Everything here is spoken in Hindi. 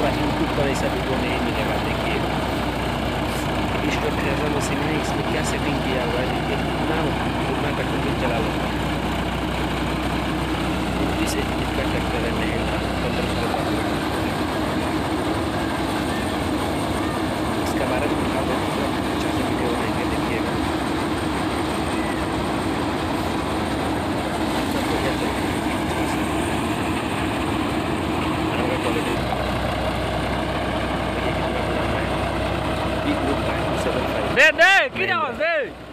पूरा इनपुट पर ऐसा वीडियो नहीं मिलेगा देखिए इसको ट्रेजर मशीन है इसमें क्या सेटिंग किया हुआ है देखिए कितना कितना का चला हुआ है इसका ट्रैक्टर है देखिए कितना बड़ा है बिग लुक का है सेवन